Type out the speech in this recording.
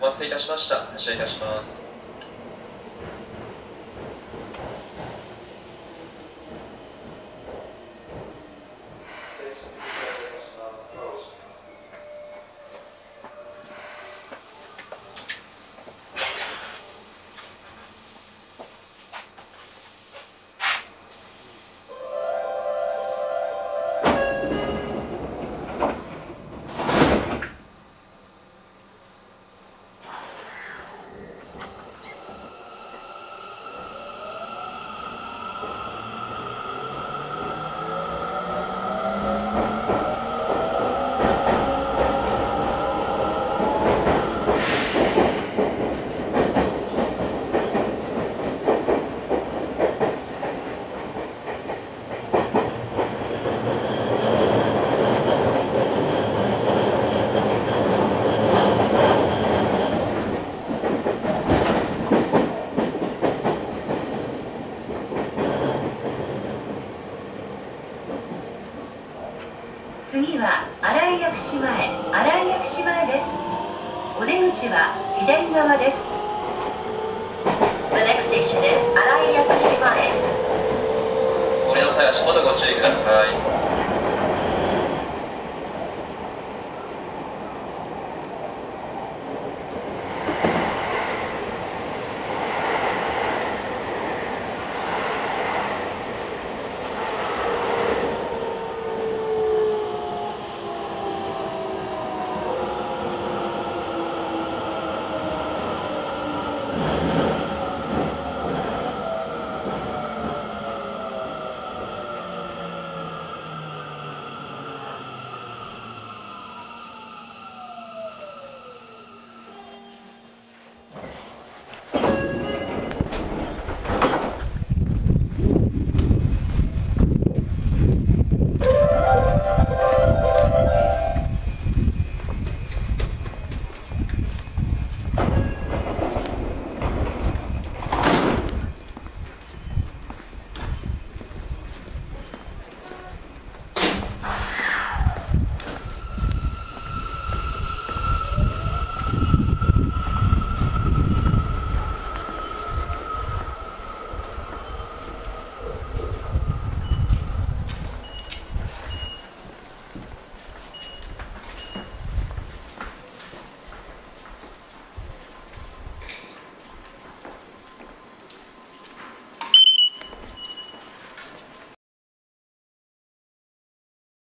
お待たせいたしました。発車いたします。次は新井薬師前新井薬師前です。お出口は左側です。The next station is 新井薬師前。お降りの際は足元ご注意ください